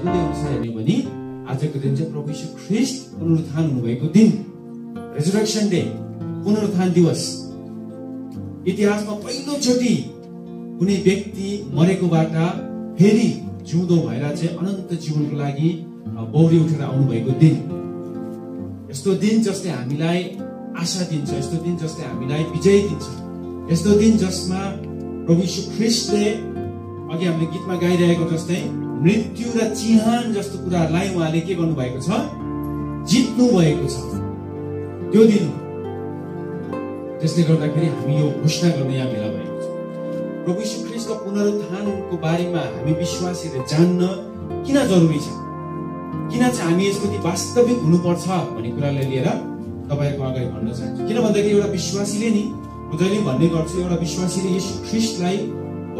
बाइबलले अनुसार हेर्ने भने आजको दिन चाहिँ प्रभु यीशु ख्रिस्ट पुनरुत्थान हुनुभएको दिन रेजुरेक्सन डे पुनरुत्थान दिवस इतिहासमा पहिलोचोटि कुनै व्यक्ति मरेकोबाट फेरि जिउँदो भएर चाहिँ अनन्त जीवनको लागि बौरी उठेर आउनुभएको दिन यस्तो दिन जसले हामीलाई आशा दिन्छ यस्तो दिन जसले हामीलाई विजय दिन्छ यस्तो दिन जसमा प्रभु ख्रिस्टले अघि हामीले गीतमा गाइरहेको जस्तै मृत्यु र चिहान जस्तो कुराहरूलाई उहाँले के गर्नुभएको छ? जित्नु भएको छ। त्यो दिन त्यसले गर्दाखेरि हामी यो घोषणा गर्न यहाँ भेला भएको छ। प्रभु ख्रिस्टको पुनरुत्थानको बारेमा हामी विश्वासीले जान्न किन जरुरी छ? किन चाहिँ हामी यसप्रति वास्तविक हुनुपर्छ भन्ने कुरालाई लिएर तपाईँहरूको अगाडि भन्न चाहन्छु। किन भन्दाखेरि एउटा विश्वासीले नि म जहिले भन्ने गर्छु एउटा विश्वासीले यस ख्रिस्टलाई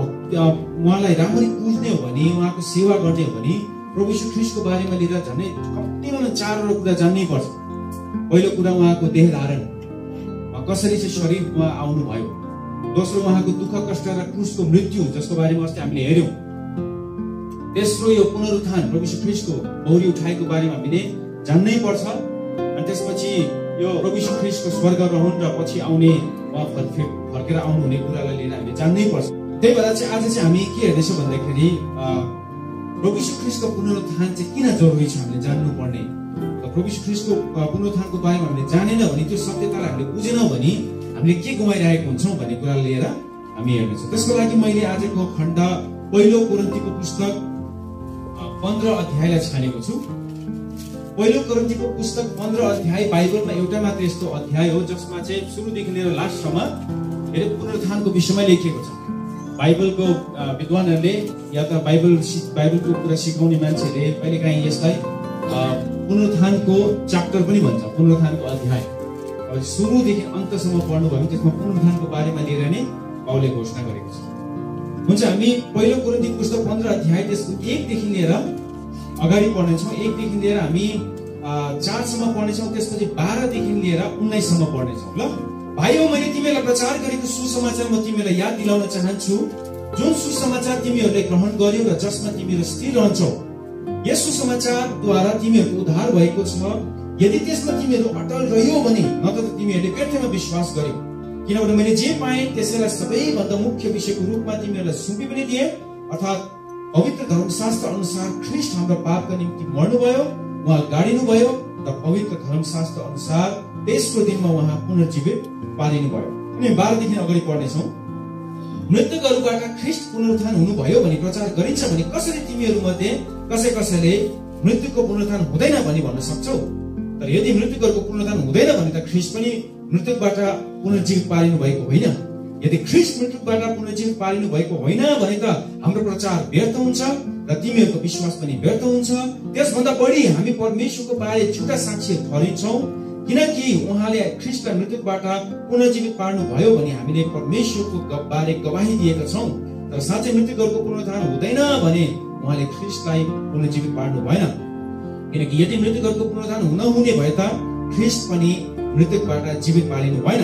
उहाँलाई राम्ररी बुझ्ने हो भने उहाँको सेवा गर्ने हो भने प्रभु यीशु ख्रिस्टको बारेमा लिएर झन् कम्तीमा चारवटा कुरा जान्नै पर्छ। पहिलो कुरा उहाँको देह धारण। कसरी चाहिँ शरीर उहाँ आउनुभयो? दोस्रो उहाँको दुःख कष्ट र क्रुसको मृत्यु जसको बारेमा अस्ति हामीले हेऱ्यौँ। तेस्रो यो पुनरुत्थान प्रभु यीशु ख्रिस्टको बौरी उठाएको बारेमा हामीले जान्नै पर्छ। अनि त्यसपछि यो प्रभु यीशु ख्रिस्टको स्वर्ग रहन र पछि आउने उहाँ फर्केर आउनुहुने कुरालाई लिएर हामीले जान्नै पर्छ। त्यही भएर चाहिँ आज चाहिँ हामी के हेर्दैछौँ भन्दाखेरि प्रभु यीशु ख्रिस्टको पुनरुत्थान चाहिँ किन जरुरी छ हामीले जान्नुपर्ने? प्रभु यीशु ख्रिस्टको पुनरुत्थानको बारेमा हामीले जानेनौँ भने त्यो सत्यतालाई हामीले बुझेनौँ भने हामीले के गुमाइरहेको हुन्छौँ भन्ने कुरा लिएर हामी हेर्नेछौँ। त्यसको लागि मैले आजको खण्ड पहिलो कुरन्तीको पुस्तक पन्ध्र अध्यायलाई छानेको छु। पहिलो कुरन्तीको पुस्तक पन्ध्र अध्याय बाइबलमा एउटा मात्र यस्तो अध्याय हो जसमा चाहिँ सुरुदेखि लिएर लास्टसम्म धेरै पुनरुत्थानको विषयमा लेखिएको छ। बाइबलको विद्वानहरूले या त बाइबल बाइबलको कुरा सिकाउने मान्छेहरूले कहिलेकाहीँ यसलाई पुनरुत्थानको च्याप्टर पनि भन्छ पुनरुत्थानको अध्याय। अब सुरुदेखि अन्तसम्म पढ्नुभयो भने त्यसमा पुनरुत्थानको बारेमा लिएर नै पाउले घोषणा गरेको छ। हुन्छ हामी पहिलो कुरन्ती पुस्तक पन्ध्र अध्याय त्यसको एकदेखि लिएर अगाडि पढ्नेछौँ। एकदेखि लिएर हामी चारसम्म पढ्नेछौँ त्यसपछि बाह्रदेखि लिएर उन्नाइससम्म पढ्नेछौँ ल। भाइ मैले तिमीलाई प्रचार गरेको सुसमाचार म तिमीलाई याद दिलाउन चाहन्छु। जुन सुसमाचार तिमीहरूले ग्रहण गर्यो र जसमा तिमीहरू स्थिर रहन्छौ यस सुसमाचारद्वारा तिमीहरूको उद्धार भएको छ। यदि त्यसमा तिमीहरू अटल रह्यो भने न त तिमीहरूले व्यर्थमा विश्वास गर्यो। किनभने मैले जे पाएँ त्यसैलाई सबैभन्दा मुख्य विषयको रूपमा तिमीहरूलाई सुम्पी पनि दिए। अर्थात् पवित्र धर्मशास्त्र अनुसार ख्रिस्ट हाम्रो पापका निम्ति मर्नुभयो उहाँ गाडिनु भयो र पवित्र धर्मशास्त्र अनुसार तेस्रो दिनमा उहाँ पुनर्जीवित पालिनु भयो। अनि बाह्रदेखि अगाडि पढ्नेछौँ। मृतकहरूबाट ख्रिस्ट पुनरुत्थान हुनुभयो भने प्रचार गरिन्छ भने कसरी तिमीहरू मध्ये कसै कसैले मृत्युको पुनरुत्थान हुँदैन भनी भन्न सक्छौ? तर यदि मृतकहरूको पुनरुत्थान हुँदैन भने त ख्रिस्ट पनि मृतकबाट पुनर्जीवित पालिनु भएको होइन। यदि ख्रिस्ट मृत्युबाट पुनर्जीवित पालिनु भएको होइन भने त हाम्रो प्रचार व्यर्थ हुन्छ र तिमीहरूको विश्वास पनि व्यर्थ हुन्छ। त्यसभन्दा बढी हामी परमेश्वरको बारे छुट्टा साक्षी ठहरिन्छौँ किनकि उहाँले ख्रिस्टलाई मृत्युबाट पुनर्जीवित पार्नु भयो भने हामीले परमेश्वरको बारे गवाही दिएका छौँ। तर साँच्चै मृत्युहरूको पुनरुत्थान हुँदैन भने उहाँले ख्रिस्टलाई पुनर्जीवित पार्नु भएन किनकि यदि मृतकहरूको पुनरुत्थान हुनहुने भए त ख्रिस्ट पनि मृतकबाट जीवित पालिनु भएन।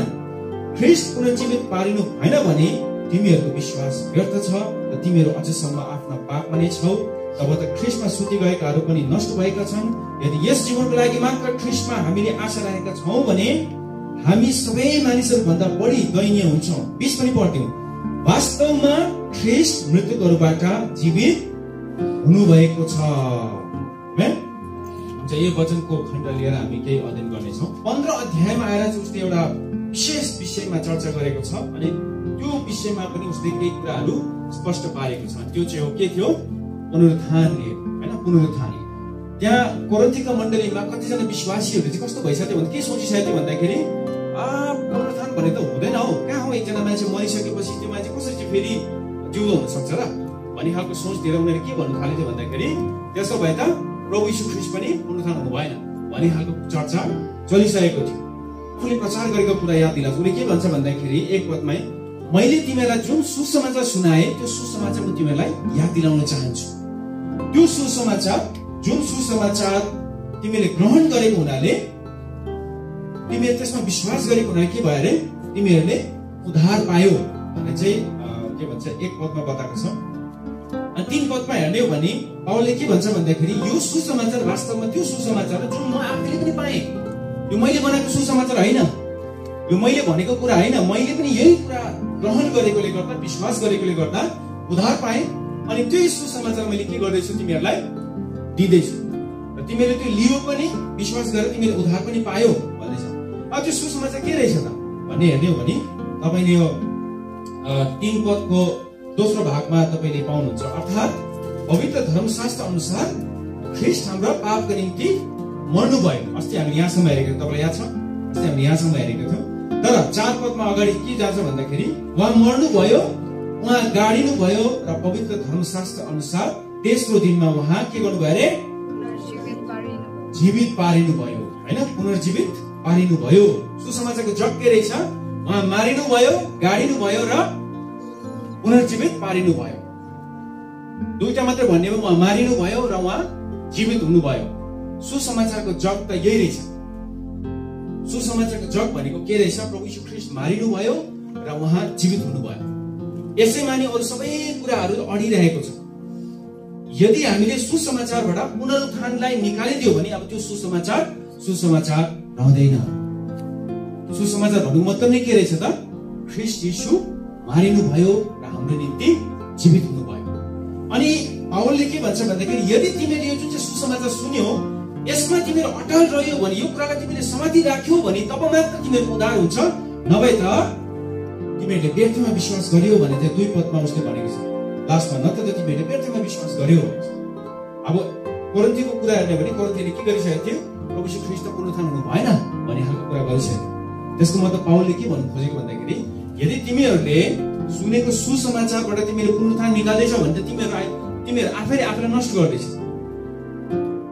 ख्रिस्ट पुनर्जीवित पालिनु भएन भने तिमीहरूको विश्वास व्यर्थ छ र तिमीहरू अझसम्म आफ्ना पापमा नै छौ तब त ख्रिस्टमा सुति गएकाहरू पनि नष्ट भएका छन्। यदि यस जीवनको लागि मात्र ख्रिस्टमा हामीले आशा राखेका छौँ भने हामी सबै मानिसहरू भन्दा बढी दयनीय हुन्छौँ। बिस पनि पढ्थ्यौँ। वास्तवमा ख्रिस्ट मृतकहरूबाट जीवित हुनुभएको छ। यो वचनको खण्ड लिएर हामी केही अध्ययन गर्नेछौँ। पन्ध्र अध्यायमा आएर चाहिँ उसले एउटा विशेष विषयमा चर्चा गरेको छ अनि त्यो विषयमा पनि उसले केही कुराहरू स्पष्ट पारेको छ। त्यो चाहिँ हो के थियो? पुनरुत्थान होइन? पुनरुत्थान त्यहाँ कोरन्थीका मण्डलीमा कतिजना विश्वासीहरू चाहिँ कस्तो भइसक्यो भने के सोचिसक्यो भन्दाखेरि पुनरुत्थान भने त हुँदैन हौ। कहाँ हो एकजना मान्छे मरिसकेपछि त्यो मान्छे कसरी चाहिँ फेरि जिउँदो हुनसक्छ र? भन्ने खालको सोचतिर उनीहरूले के भन्नु थालेको थियो भन्दाखेरि त्यसो भए त प्रभु यीशु ख्रिस्ट पनि पुनरुत्थान हुनु भएन भन्ने खालको चर्चा चलिसकेको थियो। आफूले प्रचार गरेको कुरा याद दिलाउँछ। उसले के भन्छ भन्दाखेरि एक पदमै मैले तिमीलाई जुन सुसमाचार सुनाए त्यो सुसमाचार म तिमीलाई याद दिलाउन चाहन्छु। त्यो सुसमाचार जुन सुसमाचार तिमीले ग्रहण गरेको हुनाले तिमीले त्यसमा विश्वास गरेको हुनाले के भयो अरे तिमीहरूले उद्धार पायो भने चाहिँ के भन्छ एक पदमा बताएको छ। अनि तिन पदमा हेर्ने हो भने पावलले के भन्छ भन्दाखेरि यो सुसमाचार वास्तवमा त्यो सुसमाचार जुन म आफैले पनि पाएँ। यो मैले बनाएको सुसमाचार होइन। यो मैले भनेको कुरा होइन। मैले पनि यही कुरा ग्रहण गरेकोले गर्दा विश्वास गरेकोले गर्दा उधार पाएँ। अनि त्यही सुसमाचार मैले के गर्दैछु तिमीहरूलाई दिँदैछु। र तिमीले त्यो लियो पनि विश्वास गरेर तिमीले उधार पनि पायो भन्दैछ। अब त्यो सुसमाचार के रहेछ त? भन्ने हेर्ने हो भने तपाईँले यो तिन पदको दोस्रो भागमा तपाईँले पाउनुहुन्छ। अर्थात् पवित्र धर्मशास्त्र अनुसार ख्रिस्ट हाम्रो पापको निम्ति मर्नुभयो। अस्ति हामी यहाँसम्म हेरेको थियौँ। तपाईँलाई याद छ? अस्ति हामीले यहाँसम्म हेरेको थियौँ। तर चार पदमा अगाडि के जान्छ भन्दाखेरि उहाँ मर्नुभयो उहाँ गाडिनु भयो र पवित्र धर्मशास्त्र अनुसार तेस्रो दिनमा उहाँ के गर्नुभयो अरे? जीवित पारिनु भयो होइन? पुनर्जीवित पारिनु भयो। सुसमाचारको जग के रहेछ? उहाँ मारिनु भयो गाडिनु भयो र पुनर्जीवित पारिनु भयो। दुईटा मात्रै भन्ने उहाँ मारिनु भयो र उहाँ जीवित हुनुभयो। सुसमाचारको जग त यही रहेछ। सुसमाचारको जग भनेको के रहेछ? प्रभु यीशु ख्रिस्ट मारिनु भयो र उहाँ जीवित हुनुभयो। यसैमा नि अरू सबै कुराहरू अडिरहेको छ। यदि हामीले सुसमाचारबाट पुनरुत्थानलाई निकालिदियो भने अब त्यो सुसमाचार सुसमाचार रहँदैन। सुसमाचार भन्नुको मतलब नै के रहेछ त? ख्रिस्ट यीशु मारिनु भयो र हाम्रो निम्ति जीवित हुनुभयो। अनि पावलले के भन्छ भन्दाखेरि यदि तिमीले यो जुन चाहिँ सुसमाचार सुन्यो यसमा तिमीहरू अटल रह्यो भने यो कुरालाई तिमीले समाधि राख्यौ भने तब मात्र तिमीहरूको उद्धार हुन्छ नभए त तिमीहरूले व्यर्थमा विश्वास गर्यो भने चाहिँ दुई पदमा उसले भनेको छ। लास्टमा नत्र त तिमीहरूले व्यर्थमा विश्वास गर्यो अब कोरन्थीको कुरा हेर्ने भने कोरन्थीले के गरिसकेको थियो? प्रभु श्री ख्रिस्ट पुनरुत्थान हुनु भएन भन्ने खालको कुरा गरिसक्यो। त्यसको मतलब पावलले के भन्नु खोजेको भन्दाखेरि यदि तिमीहरूले सुनेको सुसमाचारबाट तिमीले पुनरुत्थान निकाल्दैछौ भने त तिमीहरू तिमीहरू आफैले आफूलाई नष्ट गर्दैछ।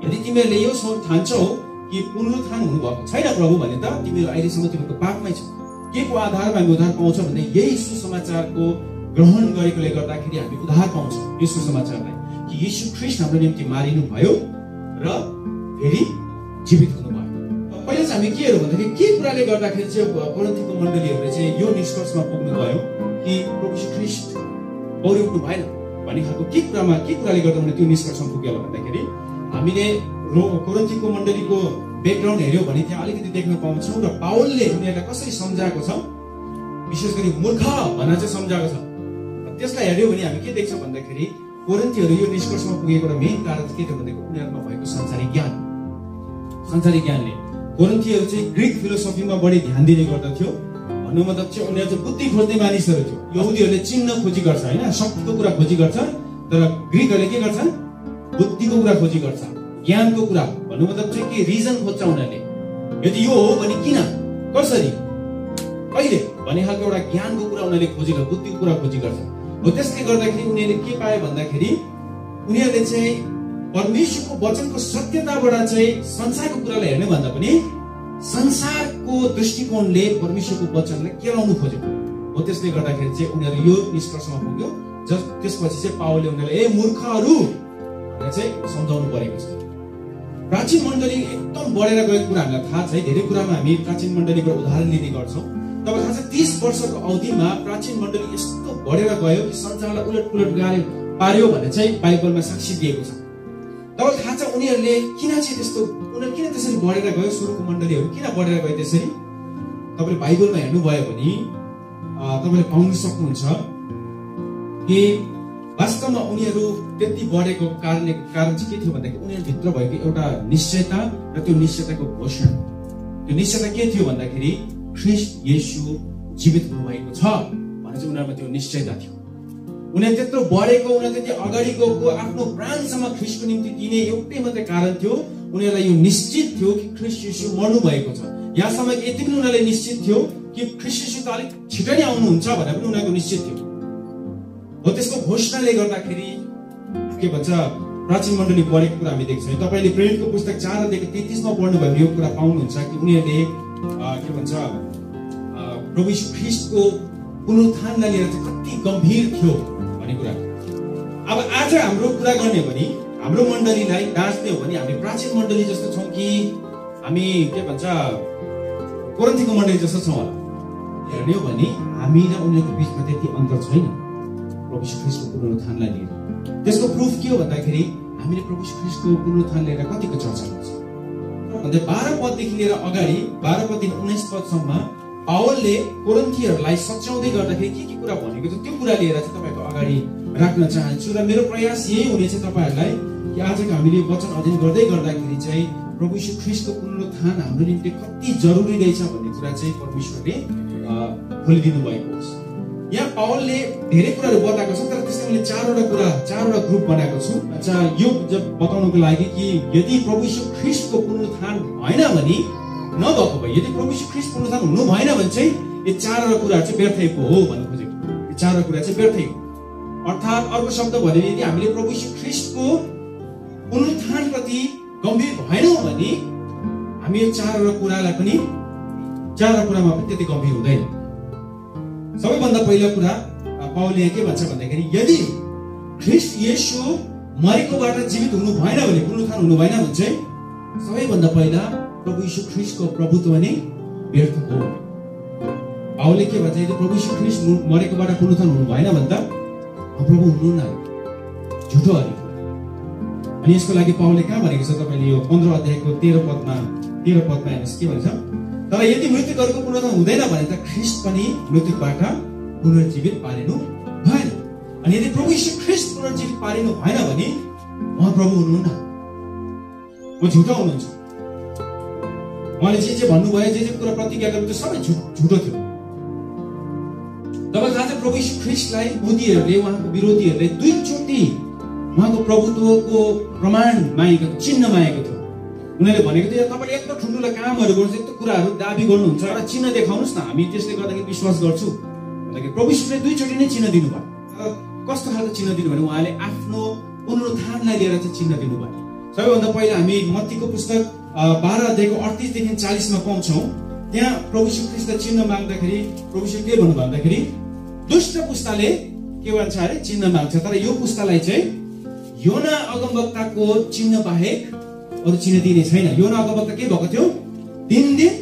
यदि तिमीहरूले यो ठान्छौ कि पुनरुत्थान हुनुभएको छैन प्रभु भने त तिमीहरू अहिलेसम्म तिमीहरूको पापमै छौ। के को आधारमा हामी उद्धार पाउँछौँ भने यही सुसमाचारको ग्रहण गरेकोले गर्दाखेरि हामी उद्धार पाउँछौँ यो सुसमाचारलाई कि यीशु ख्रिस्ट हाम्रो निम्ति मारिनु भयो र फेरि जीवित हुनुभयो। पहिला चाहिँ हामी के हेरौँ भन्दाखेरि के कुराले गर्दाखेरि चाहिँ कोरन्थीको मण्डलीहरूले चाहिँ यो निष्कर्षमा पुग्नु भयो कि प्रभु ख्रिस्ट गौरी उठ्नु भएन भन्ने खालको के कुरामा के कुराले गर्दा उनीहरूले त्यो निष्कर्षमा पुग्यो भन्दाखेरि हामीले रो कोरन्थीको मण्डलीको ब्याकग्राउन्ड हेऱ्यौँ भने त्यहाँ अलिकति देख्न पाउँछौँ र पावलले उनीहरूलाई कसरी सम्झाएको छ? विशेष गरी मूर्ख भनेर चाहिँ सम्झाएको छ। त्यसलाई हेऱ्यौँ भने हामी के देख्छौँ भन्दाखेरि कोरन्थीहरू यो निष्कर्षमा पुगेको र मेन कारण के थियो भनेदेखि उनीहरूमा भएको संसारिक ज्ञान। संसारिक ज्ञानले कोरन्थीहरू चाहिँ ग्रिक फिलोसफीमा बढी ध्यान दिने गर्दथ्यो। भन्नु मतलब चाहिँ उनीहरू चाहिँ बुद्धि खोज्ने मानिसहरू थियो। यहुदीहरूले चिन्ह खोजी गर्छ होइन? शक्तिको कुरा खोजी गर्छ तर ग्रिकहरूले के गर्छन्? बुद्धिको कुरा खोजी गर्छ। ज्ञानको कुरा भन्नु मतलब चाहिँ के? रिजन खोज्छ उनीहरूले। यदि यो हो भने किन? कसरी? कहिले? भन्ने खालको एउटा ज्ञानको कुरा उनीहरूले खोजी बुद्धिको कुरा खोजी गर्छ। हो त्यसले गर्दाखेरि उनीहरूले के पाए भन्दाखेरि उनीहरूले चाहिँ परमेश्वरको वचनको सत्यताबाट चाहिँ संसारको कुरालाई हेर्ने भन्दा पनि संसारको दृष्टिकोणले परमेश्वरको वचनलाई केलाउनु खोज्यो हो त्यसले गर्दाखेरि चाहिँ उनीहरू यो निष्कर्षमा पुग्यो जस त्यसपछि चाहिँ पावलले उनीहरूले ए मूर्खहरू! भनेर चाहिँ सम्झाउनु परेको छ। प्राचीन मण्डली एकदम बढेर गएको कुरा हामीलाई थाहा छ है। धेरै कुरामा हामी प्राचीन मण्डलीबाट उदाहरण लिने गर्छौँ। तब थाहा छ तिस वर्षको अवधिमा प्राचीन मण्डली यस्तो बढेर गयो कि संसारलाई उलट पुलट गाड्यो पार्यो भने चाहिँ बाइबलमा साक्षी दिएको छ। तब थाहा छ उनीहरूले किन चाहिँ त्यस्तो उनीहरू किन त्यसरी बढेर गयो सुरुको मण्डलीहरू किन बढेर गयो त्यसरी? तपाईँले बाइबलमा हेर्नुभयो भने तपाईँले पाउन सक्नुहुन्छ कि वास्तवमा उनीहरू त्यति बढेको कारणले कारण चाहिँ के थियो भन्दाखेरि उनीहरूभित्र भएको एउटा निश्चयता र त्यो निश्चयताको घोषणा। त्यो निश्चयता के थियो भन्दाखेरि ख्रिस्ट येसु जीवित हुनुभएको छ भने चाहिँ उनीहरूमा त्यो निश्चयता थियो। उनीहरू त्यत्रो बढेको उनीहरू त्यति अगाडि गएको आफ्नो प्राणसम्म ख्रिस्टको निम्ति दिने एउटै मात्रै कारण थियो उनीहरूलाई यो निश्चित थियो कि ख्रिस्ट यीशु मर्नु भएको छ यहाँसम्म यति पनि उनीहरूलाई निश्चित थियो कि ख्रिस्ट यीशु त अलिक छिटै नै आउनुहुन्छ भनेर पनि उनीहरूको निश्चित थियो। हो त्यसको घोषणाले गर्दाखेरि के भन्छ प्राचीन मण्डली बढेको कुरा हामी देख्छौँ। तपाईँले प्रेरितको पुस्तक चार तेत्तिसमा पढ्नु भयो यो कुरा पाउनुहुन्छ कि उनीहरूले के भन्छ प्रभु ख्रिस्टको पुनरुत्थानलाई लिएर चाहिँ कति गम्भीर थियो भन्ने कुरा। अब आज हाम्रो कुरा गर्ने हो भने हाम्रो मण्डलीलाई डाँच्ने हो भने हामी प्राचीन मण्डली जस्तो छौँ कि हामी के भन्छ कोरन्थीको मण्डली जस्तो छौँ होला। हेर्ने हो भने हामी र उनीहरूको बिचमा त्यति अन्तर छैन। प्रभु ख्रिस्टको पुनरुत्थानलाई लिएर। त्यसको प्रुफ के हो भन्दाखेरि हामीले प्रभु ख्रिस्टको पुनरुत्थान लिएर कतिको चर्चा गर्छ? भन्दा बाह्र पददेखि लिएर अगाडि बाह्र पददेखि उन्नाइस पदसम्म पावलले कोरन्थीहरूलाई सच्याउँदै गर्दाखेरि के के कुरा भनेको छ त्यो कुरा लिएर चाहिँ तपाईँको अगाडि राख्न चाहन्छु र मेरो प्रयास यही हुनेछ तपाईँहरूलाई कि आजको हामीले वचन अध्ययन गर्दै गर्दाखेरि चाहिँ प्रभु यीशु ख्रिस्टको पुनरुत्थान हाम्रो निम्ति कति जरुरी रहेछ भन्ने कुरा चाहिँ परमेश्वरले खोलिदिनु भएको होस् यहाँ पावलले धेरै कुराहरू बताएको छ तर त्यसमा मैले चारवटा कुरा चारवटा ग्रुप बनाएको छु। यो जब बताउनुको लागि कि यदि प्रभु ख्रिस्टको पुनरुत्थान भएन भने नभएको भए यदि प्रभु ख्रिस्ट पुनरुत्थान हुनु भएन भने चाहिँ यो चारवटा कुराहरू चाहिँ व्यर्थै पो हो भन्नु खोजेको यो चारवटा कुरा चाहिँ व्यर्थै हो। अर्थात् अर्को शब्द भन्यो भने यदि हामीले प्रभु ख्रिस्टको पुनरुत्थानप्रति गम्भीर भएनौँ भने हामी यो चारवटा कुरालाई पनि चारवटा कुरामा पनि त्यति गम्भीर हुँदैन। सबैभन्दा पहिलो कुरा यहाँ के भन्छ भन्दाखेरि यदि ख्रिस्ट येशू मरेकोबाट जीवित हुनु भएन भने पुनरुत्थान हुनु भएन भने चाहिँ सबैभन्दा पहिला प्रभु यीशु ख्रिस्टको प्रभुत्व नै व्यर्थ हो। पाउलले के भन्छ यदि प्रभु यीशु ख्रिस्ट मरेकोबाट पुनरुत्थान हुनु भएन भने त प्रभु हुनुहुन्न झुटो कुरा अनि यसको लागि पाउलले कहाँ भनेको छ तपाईँले यो पन्ध्र अध्यायको तेह्र पदमा तेह्र पदमा हेर्नुहोस् के भन्छ? तर यदि मृत्युहरूको पुनरुत्थान हुँदैन भने त ख्रिस्ट पनि मृत्युबाट पुनर्जीवित पारिनु भएन। अनि यदि प्रभु यीशु ख्रिस्ट पुनर्जीवित पारिनु भएन भने उहाँ प्रभु हुनुहुन्न। म झुटो हुनुहुन्छ। उहाँले जे जे भन्नुभयो जे जे कुरा प्रतिज्ञा गर्नु त्यो सबै झुट झुटो थियो। तब थाहा छ प्रभु यीशु ख्रिस्टलाई बुद्धिहरूले उहाँको विरोधीहरूले दुईचोटि उहाँको प्रभुत्वको प्रमाण मागेको चिन्ह मागेको उनीहरूले भनेको थियो तपाईँले यत्रो ठुल्ठुलो कामहरू गर्नुहुन्छ यत्रो कुराहरू दाबी गर्नुहुन्छ। एउटा चिन्ह देखाउनुहोस् न हामी त्यसले गर्दाखेरि विश्वास गर्छु। भन्दाखेरि प्रभु दुईचोटि नै चिन्ह दिनुभयो। कस्तो खालको चिन्ह दिनु भने उहाँले आफ्नो पुनरुत्थानलाई लिएर चाहिँ चिन्ह दिनुभयो। सबैभन्दा पहिला हामी मत्तीको पुस्तक बाह्र अध्यायको अडतिसदेखि चालिसमा पाउँछौँ। त्यहाँ प्रभु ख्रिस्ट चिन्ह माग्दाखेरि प्रभु यीशु के भन्नु भन्दाखेरि दुष्ट पुस्ताले के भन्छ अरे चिन्ह माग्छ तर यो पुस्तालाई चाहिँ योना अगमवक्ताको चिन्ह बाहेक अरू चिन्ह दिने छैन। योना अगमवक्ता के भएको थियो? तिन दिन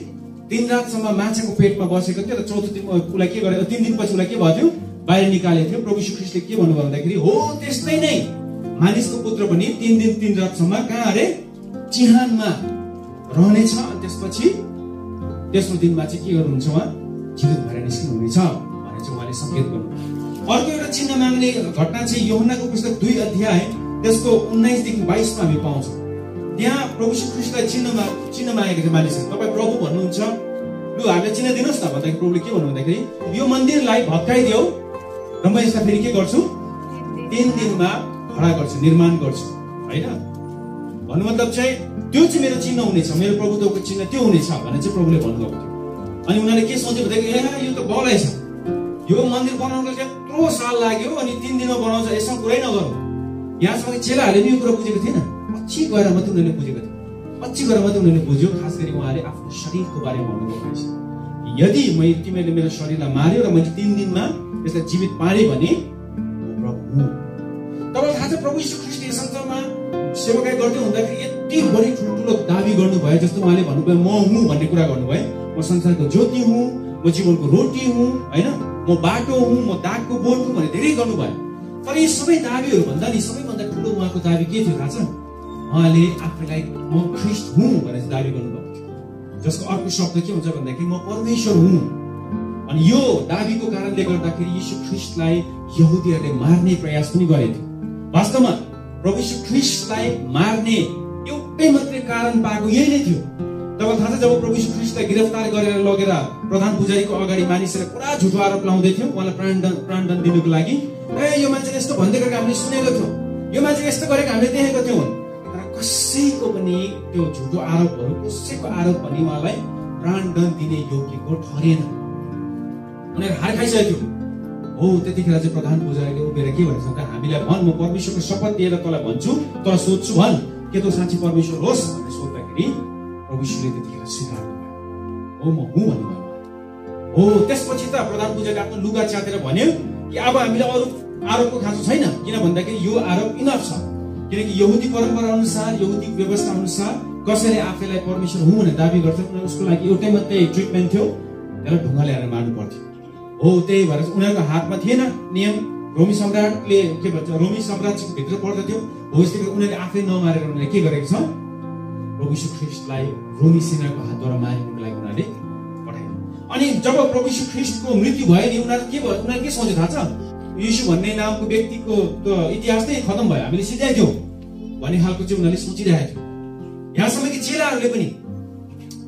तिन रातसम्म माछाको पेटमा बसेको थियो र चौथो दिन उसलाई के गरेको तिन दिनपछि उसलाई के भयो थियो? बाहिर निकालेको थियो। प्रभु ख्रिस्टले के भन्नुभयो भन्दाखेरि हो त्यस्तै नै मानिसको पुत्र पनि तिन दिन तिन रातसम्म कहाँ अरे चिहानमा रहनेछ। अनि त्यसपछि तेस्रो दिनमा चाहिँ के गर्नुहुन्छ उहाँ? जीवित भएर निस्किनुहुनेछ। भनेर चाहिँ उहाँले सङ्केत गर्नु अर्को एउटा चिन्ह माग्ने घटना चाहिँ योहन्नाको पुस्तक दुई अध्याय त्यसको उन्नाइसदेखि बाइसमा हामी पाउँछौँ। त्यहाँ प्रभु श्री ख्रिस्टलाई चिन्हमा चिन्ह मागेको थियो मानिसहरू। तपाईँ प्रभु भन्नुहुन्छ। लु हामीलाई चिन्ह दिनुहोस् न भन्दाखेरि प्रभुले के भन्नु भन्दाखेरि यो मन्दिरलाई भत्काइदेऊ र म यसलाई फेरि के गर्छु? तिन दिनमा खडा गर्छु निर्माण गर्छु। होइन? भन्नु मतलब चाहिँ त्यो चाहिँ मेरो चिन्ह हुनेछ। मेरो प्रभुत्वको चिन्ह त्यो हुनेछ भनेर चाहिँ प्रभुले भन्नुभएको थियो। अनि उनीहरूले के सोच्यो भन्दाखेरि ए यो त बलै छ। यो मन्दिर बनाउनको यत्रो साल लाग्यो अनि तिन दिनमा बनाउँछ यसमा कुरै नगरौँ। यहाँसम्म चेलाहरूले पनि यो कुरा बुझेको थिएन। पछि गएर मात्रै उनीहरूले बुझेको थियो। पछि गएर मात्रै उनीहरूले बुझ्यो खास गरी उहाँले आफ्नो शरीरको बारेमा भन्नुभएको रहेछ। यदि मैले तिमीहरूले मेरो शरीरलाई मार्यो र मैले तिन दिनमा यसलाई जीवित पारेँ भने प्रभु तपाईँलाई थाहा छ प्रभु यीशु ख्रिस्ट यस संसारमा सेवाकाई गर्दै हुँदाखेरि यति बढी ठुल्ठुलो दावी गर्नुभयो जस्तो उहाँले भन्नुभयो म हुँ भन्ने कुरा गर्नुभयो। म संसारको ज्योति हुँ म जीवनको रोटी हुँ होइन? म बाटो हुँ म दागको बोट हुँ भनेर धेरै गर्नुभयो। तर यी सबै दावीहरू भन्दा नि सबैभन्दा ठुलो उहाँको दावी के थियो थाहा छ? उहाँले आफैलाई म ख्रिस्ट हुँ भनेर दावी गर्नुभएको थियो। जसको अर्को शब्द के हुन्छ भन्दाखेरि म परमेश्वर हुँ। अनि यो दावीको कारणले गर्दाखेरि यीशु ख्रिस्टलाई यहुदीहरूले मार्ने प्रयास पनि गरेको थियो वास्तवमा प्रभु यीशु ख्रिस्टलाई मार्ने एउटै मात्रै कारण पाएको यही नै थियो। तब थाहा छ जब प्रभु यीशु ख्रिस्टलाई गिरफ्तार गरेर लगेर प्रधान पुजारीको अगाडि मानिसहरूले पुरा झुटो आरोप लाउँदै थियो उहाँलाई प्राणदण्ड प्राणदण्ड दिनुको लागि। ए यो मान्छेले यस्तो भन्दै गरेको हामीले सुनेको थियौँ। यो मान्छे यस्तो गरेको हामीले देखेको थियौँ। कसैको पनि त्यो झुटो आरोपहरू कसैको आरोप पनि उहाँलाई प्राणदण्ड दिने योग्यको ठरेन उनीहरू हार खाइसकेको थियो हो त्यतिखेर चाहिँ प्रधान पुजारीले उभिएर के भनेछ हामीलाई भन् म परमेश्वरको शपथ दिएर तँलाई भन्छु तर सोध्छु भन् के तँ साँच्ची परमेश्वर होस्? भनेर सोद्धाखेरि प्रभुश्वरले त्यतिखेर स्वीकार हो म हुँ भन्नुभयो हो त्यसपछि त प्रधान पुजारीले आफ्नो लुगा च्यातेर भन्यो कि अब हामीले अरू आरोपको खाँचो छैन किन भन्दाखेरि यो आरोप इनफ छ। किनकि यहुदी परम्परा अनुसार यहुदी व्यवस्था अनुसार कसैले आफैलाई परमेश्वर हुँ भनेर दावी गर्छ उनीहरू उसको लागि एउटै मात्रै ट्रिटमेन्ट थियो त्यसलाई ढुङ्गा ल्याएर मार्नु पर्थ्यो। हो त्यही भएर उनीहरूको हातमा थिएन नियम। रोमी सम्राटले के भन्छ रोमी साम्राज्यको भित्र पर्दथ्यो। हो यस्तै गरी उनीहरूले आफै नमारेर उनीहरूले के गरेको छ? प्रभु ख्रिस्टलाई रोमी सेनाको हातद्वारा मारिनुको लागि उनीहरूले पठायो अनि जब प्रभु ख्रिस्टको मृत्यु भयो नि उनीहरू के भयो? उनीहरू के सोचे थाहा छ? यीशु भन्ने नामको व्यक्तिको त इतिहास नै खतम भयो हामीले सिध्याइथ्यौँ भन्ने खालको चाहिँ उनीहरूले सोचिरहेको थियो यहाँसम्म कि चेलाहरूले पनि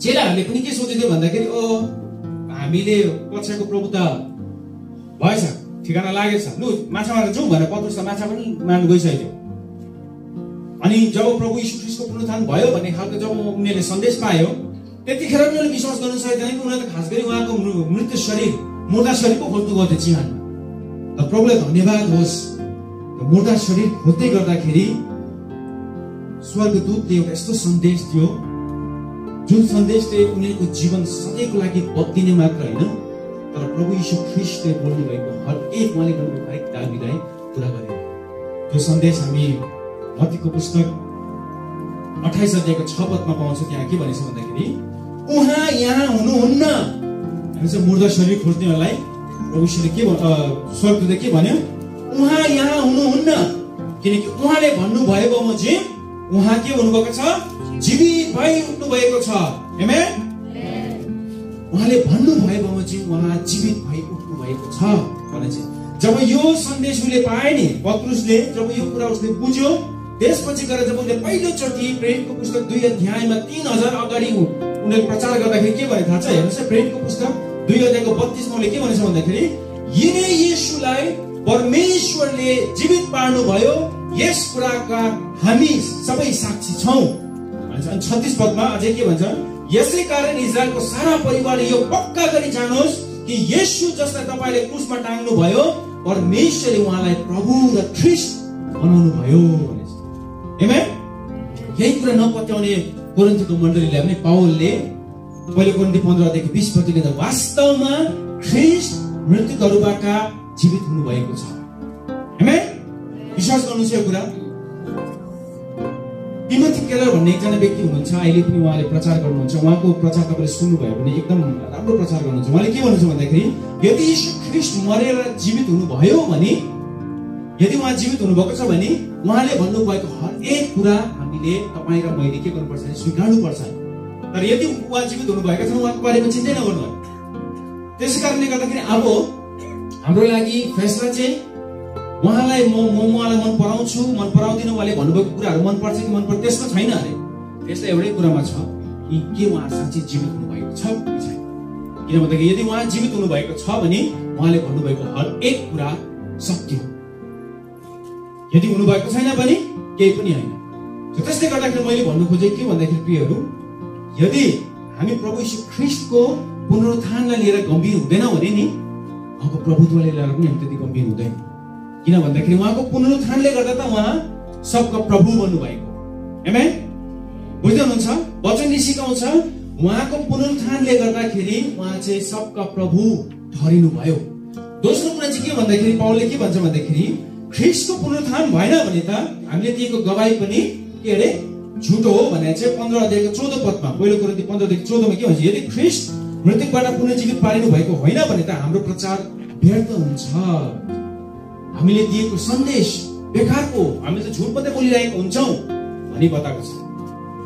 चेलाहरूले पनि के सोचेथ्यो भन्दाखेरि ओ हामीले पछाडिको प्रभु त भएछ ठिकाना लागेछ लु माछा मारेर जाउँ भनेर पत्रुस त माछा पनि मार्नु गइसकेको अनि जब प्रभु यीशु ख्रिस्टको पुनरुत्थान भयो भन्ने खालको जब उनीहरूले सन्देश पायो त्यतिखेर उनीहरूले विश्वास गर्न सकेन कि उनीहरूले खास गरी उहाँको मृत्यु शरीर मुर्दा शरीर पो खोज्नु गर्थ्यो चिहानमा प्रभुलाई धन्यवाद होस् मुर्दा शरीर खोज्दै गर्दाखेरि स्वर्गदूतले एउटा यस्तो सन्देश दियो जुन सन्देशले उनीहरूको जीवन सधैँको लागि बत्तिने मात्र होइन तर प्रभु यीशु ख्रिस्टले बोल्नु भएको हरेक उहाँले गर्नु हरेक दाबीलाई पुरा गरेर त्यो सन्देश हामी मतीको पुस्तक अठाइस अध्यायको छ पदमा पाउँछौँ त्यहाँ के भनेछ भन्दाखेरि उहाँ यहाँ हुनुहुन्न हामी चाहिँ मुर्दा शरीर खोज्नेहरूलाई यीशुले के स्वर्गदूतले के भन्यो? उहाँ यहाँ हुनुहुन्न। किनकि उहाँले भन्नुभएको म चाहिँ उहाँ के हुनुभएको छ? जीवित भई उठ्नु भएको छ? उहाँले भन्नुभएकोमा चाहिँ उहाँ जीवित भई उठ्नु भएको छ। भने चाहिँ जब यो सन्देश उसले पाए नि पत्रुसले जब यो कुरा उसले बुझ्यो त्यसपछि गएर जब उसले पहिलोचोटि प्रेमको पुस्तक दुई अध्यायमा तिन हजार अगाडि उनीहरूले प्रचार गर्दाखेरि के भने थाहा छ? हेर्नुहोस् प्रेमको पुस्तक। दुई अध्यायको बत्तिसमा उसले के भनेछ भन्दाखेरि यिनै यीशुलाई परमेश्वरले जीवित पार्नुभयो यस कुराका हामी सबै साक्षी छौँ। अनि छत्तिस पदमा अझै के भन्छ यसै कारण इजरायलको सारा परिवारले यो पक्का गरी जानुहोस् कि येशू जसलाई तपाईँले क्रुसमा टाङ्नु भयो परमेश्वरले उहाँलाई प्रभु र ख्रिस्ट बनाउनु भयो? यही कुरा नपत्याउने कोरिन्थीको मण्डलीलाई पनि पावलले पहिलो कोरिन्थी पन्ध्रदेखि बिस पतिले त वास्तवमा ख्रिस्ट मृत्युहरूबाट जीवित हुनुभएको छ? विश्वास गर्नु यो कुरा। टिमोथी केलर भन्ने एकजना व्यक्ति हुनुहुन्छ अहिले पनि उहाँले प्रचार गर्नुहुन्छ। उहाँको प्रचार तपाईँले सुन्नुभयो भने एकदम राम्रो प्रचार गर्नुहुन्छ। उहाँले के भन्नुहुन्छ भन्दाखेरि यदि ख्रिस्ट मरेर जीवित हुनुभयो भने यदि उहाँ जीवित हुनुभएको छ भने उहाँले भन्नुभएको हरेक कुरा हामीले तपाईँ र मैले के गर्नुपर्छ भने स्वीकार्नुपर्छ। तर यदि उहाँ जीवित हुनुभएको छ उहाँको बारेमा चिन्तै नगर्नु त्यसै कारणले गर्दाखेरि अब हाम्रो लागि फैसला चाहिँ उहाँलाई म म उहाँलाई मन पराउँछु मन पराउँदिनँ उहाँले भन्नुभएको कुराहरू मन पर्छ कि मन पर्छ त्यसमा छैन अरे त्यसलाई एउटै कुरामा छ कि के उहाँ साँच्चै जीवित हुनुभएको छ कि छैन किन भन्दाखेरि यदि उहाँ जीवित हुनुभएको छ भने उहाँले भन्नुभएको हरेक कुरा सत्य हो यदि हुनुभएको छैन भने केही पनि होइन त्यसले गर्दाखेरि मैले भन्नु खोजेँ के भन्दाखेरि प्रियहरू यदि हामी प्रभु यीशु ख्रिस्टको पुनरुत्थानलाई लिएर गम्भीर हुँदैनौँ भने नि उहाँको प्रभुत्वलाई लिएर पनि हामी त्यति गम्भीर हुँदैन। किन भन्दाखेरि उहाँको पुनरुत्थानले गर्दा त उहाँ सबको प्रभु बन्नुभएको। Amen? बुझ्दै वचनले सिकाउँछ? उहाँको पुनरुत्थानले गर्दाखेरि उहाँ चाहिँ सबका प्रभु ठहरिनु भयो। दोस्रो कुरा चाहिँ के भन्दाखेरि पाउलले के भन्छ भन्दाखेरि ख्रिस्टको पुनरुत्थान भएन भने त हामीले दिएको गवाई पनि के अरे? झुटो हो भने चाहिँ पन्ध्र अध्यायको चौध पदमा पहिलो कुरो पन्ध्रदेखि चौधमा के भन्छ यदि ख्रिस्ट मृत्युबाट पुनर्जीवित पारिनु भएको होइन भने त हाम्रो प्रचार व्यर्थ हुन्छ। हामीले दिएको सन्देश बेकारको हामीले त झुट मात्रै बोलिरहेको हुन्छौँ भनी बताएको छ।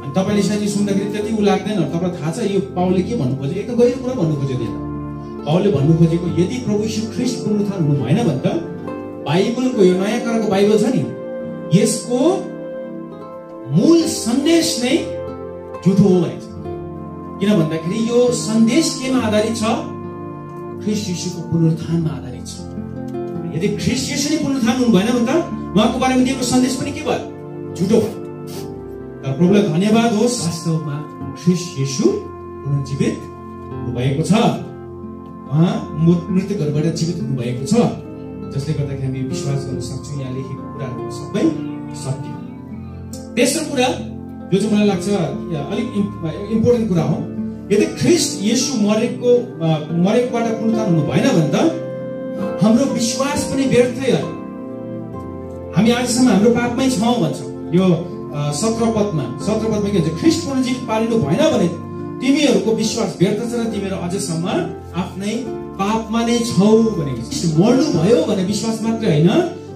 अनि तपाईँले सायद सुन्दाखेरि त्यति उ लाग्दैन। तपाईँलाई थाहा छ यो पाउलले के भन्नु खोज्यो एकदम गहिरो कुरा भन्नु खोज्यो त्यहाँ पाउलले भन्नु खोजेको यदि प्रभु यीशु ख्रिस्ट पुनरुत्थान हुनु भएन भने त बाइबलको यो नयाँ करारको बाइबल छ नि यसको मूल सन्देश नै झुटो हो भनेको छ। किन भन्दाखेरि यो सन्देश केमा आधारित छ? ख्रिस्ट यीशुको पुनरुत्थानमा आधारित छ। यदि ख्रिस्ट यीशु नै पुनरुत्थान हुनु भएन भने त उहाँको बारेमा दिएको सन्देश पनि के भयो? झुटो भयो। तर प्रभुलाई धन्यवाद होस् वास्तवमा ख्रिस्ट यीशु पुनर्जीवित हुनुभएको छ। उहाँ मृत- मृतकहरूबाट जीवित हुनुभएको छ। जसले गर्दाखेरि हामी विश्वास गर्न सक्छौँ यहाँ लेखेको कुराहरू सबै सत्य। तेस्रो कुरा जो चाहिँ मलाई लाग्छ अलिक इम्पोर्टेन्ट कुरा हो यदि ख्रिस्ट यीशु मरेको मरेकोबाट पुनरुत्थान हुनु भएन भने त हाम्रो विश्वास पनि व्यर्थै हो। हामी आजसम्म हाम्रो पापमै छौँ भन्छ। यो अ, सत्र पदमा सत्र पदमा के भन्छ ख्रिस्ट पुनर्जीवित पारिनु भएन भने तिमीहरूको विश्वास व्यर्थ छ र तिमीहरू अझसम्म आफ्नै पापमा नै छौ भनेको छ? मर्नु भयो भने विश्वास मात्रै होइन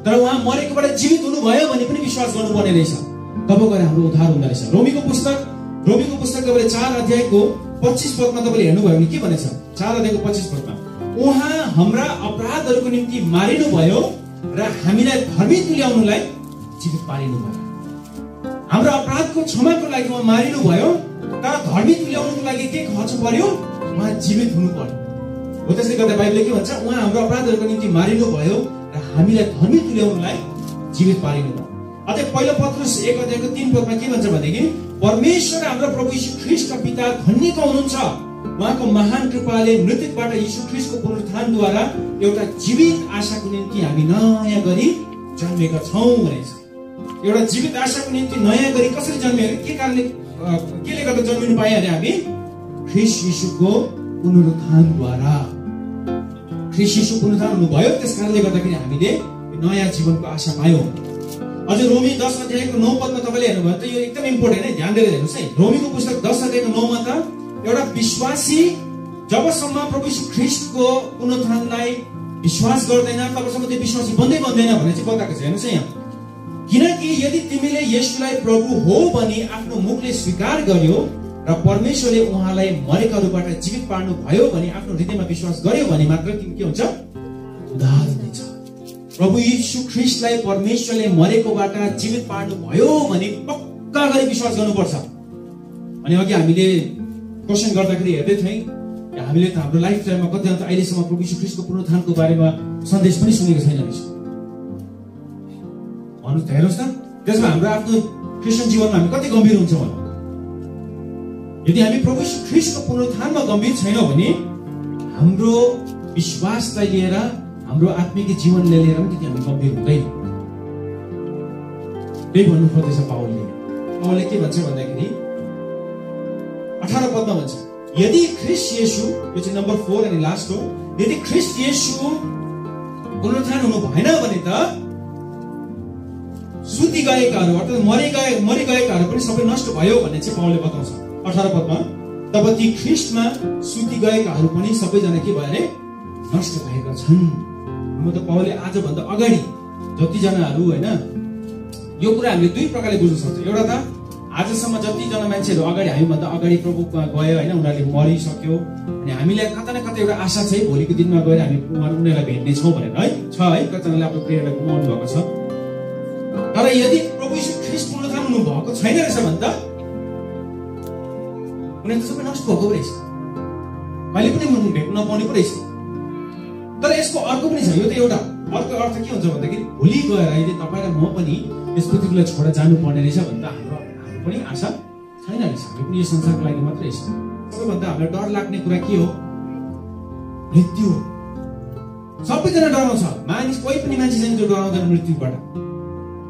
तर उहाँ मरेकोबाट जीवित हुनुभयो भने पनि विश्वास गर्नुपर्ने रहेछ। तब गएर हाम्रो उद्धार हुँदो रहेछ। रोमीको पुस्तक रोमीको पुस्तक तपाईँले चार अध्यायको पच्चिस पदमा तपाईँले हेर्नुभयो भने के भनेछ? चार अध्यायको पच्चिस पदमा उहाँ हाम्रा अपराधहरूको निम्ति मारिनु भयो र हामीलाई धर्मी तुल्याउनुलाई जीवित पारिनु भयो हाम्रो अपराधको क्षमाको लागि उहाँ मारिनु भयो तर धर्मी तुल्याउनुको लागि के खर्च पर्यो? उहाँ जीवित हुनु पर्यो हो त्यसले गर्दा बाइबलले के भन्छ? उहाँ हाम्रो अपराधहरूको निम्ति मारिनु भयो र हामीलाई धर्मी तुल्याउनुलाई जीवित पारिनु भयो अझै पहिलो पत्रुस एक अध्यायको तिन पदमा के भन्छ भनेदेखि परमेश्वर हाम्रो प्रभु यीशु ख्रिस्ट पिता धन्यको हुनुहुन्छ। उहाँको महान कृपाले मृतकबाट यीशु ख्रिस्टको पुनरुत्थानद्वारा एउटा जीवित आशाको निम्ति हामी नयाँ गरी जन्मेका छौँ भनेछ। एउटा जीवित आशाको निम्ति नयाँ गरी कसरी जन्मियो के कारणले केले गर्दा जन्मिनु पायो भने हामी ख्रिस यीशुको पुनरुत्थानद्वारा। ख्रिस यीशु पुनरुत्थान हुनुभयो त्यस कारणले गर्दाखेरि हामीले नयाँ जीवनको आशा पायौँ। अझ रोमी दस अध्यायको नौ पदमा तपाईँले हेर्नुभयो त यो एकदम इम्पोर्टेन्ट है ध्यान दिएर हेर्नुहोस् है। रोमीको पुस्तक दस अध्यायको नौमा त एउटा विश्वासी जबसम्म प्रभु ख्रिस्टको पुनरुत्थानलाई विश्वास गर्दैन तबसम्म त्यो विश्वासी बन्दै बन्दैन भनेर चाहिँ बताएको छ। हेर्नुहोस् है यहाँ। किनकि यदि तिमीले यसलाई प्रभु हो भने आफ्नो मुखले स्वीकार गर्यो र परमेश्वरले उहाँलाई मरेकाहरूबाट जीवित पार्नु भयो भने आफ्नो हृदयमा विश्वास गर्यो भने मात्र तिमी के हुनेछ? प्रभु यीशु ख्रिस्टलाई परमेश्वरले मरेकोबाट जीवित पार्नु भयो भने पक्का गरी विश्वास गर्नुपर्छ। अनि अघि हामीले क्वेसन गर्दाखेरि हेर्दै थियौँ हामीले त हाम्रो लाइफ टाइममा कति अन्त अहिलेसम्म प्रभु यीशु ख्रिस्टको पुनरुत्थानको बारेमा सन्देश पनि सुनेको छैन भन्नुहोस् त हेर्नुहोस् त त्यसमा हाम्रो आफ्नो क्रिस्चियन जीवनमा हामी कति गम्भीर हुन्छौँ होला। यदि हामी प्रभु ख्रिस्टको पुनरुत्थानमा गम्भीर छैनौँ भने हाम्रो विश्वासलाई लिएर हाम्रो आत्मिक जीवनलाई लिएर पनि त्यति हामी गम्भीर हुँदैन। त्यही भन्नु खोज्दैछ पावलले। पावलले के भन्छ भन्दाखेरि अठार पदमा भन्छ यदि ख्रिस्ट येसु यो चाहिँ नम्बर फोर अनि लास्ट हो यदि ख्रिस्ट येसु पुनरुत्थान हुनु भएन भने त सुति गएकाहरू अर्थात् मरि गए मरि गएकाहरू पनि सबै नष्ट भयो भन्ने चाहिँ पावलले बताउँछ। अठार पदमा तब ती ख्रिस्टमा सुति गएकाहरू पनि सबैजना के भयो अरे नष्ट भएका छन्। म त पावलले आजभन्दा अगाडि जतिजनाहरू होइन यो कुरा हामीले दुई प्रकारले बुझ्न सक्छौँ। एउटा त आजसम्म जतिजना मान्छेहरू अगाडि हामीभन्दा अगाडि प्रभुमा गयो होइन उनीहरूले मरिसक्यो। अनि हामीलाई कता न कता एउटा आशा छ है भोलिको दिनमा गएर हामी उनीहरूलाई भेट्ने छौँ भनेर है? छ है कतिजनाले आफ्नो प्रेरणा गुमाउनु भएको छ। तर यदि प्रभु ख्रिस्ट पुनरुत्थान भएको छैन रहेछ भने त उनीहरू सबै नष्ट भएको रहेछ। कहिले पनि भेट्नु नपाउने पो रहेछ। तर यसको अर्को पनि छ यो त एउटा अर्को अर्थ के हुन्छ भन्दाखेरि भोलि गएर अहिले तपाईँ र म पनि यस पृथ्वीलाई छोडेर जानुपर्ने रहेछ भने त हाम्रो हाम्रो पनि आशा छैन रहेछ। हामी पनि यो संसारको लागि मात्रै रहेछ सबैभन्दा हामीलाई डर लाग्ने कुरा के हो? मृत्यु हो। सबैजना डराउँछ। मानिस कोही पनि मान्छे छैन जो डराउँदैन मृत्युबाट।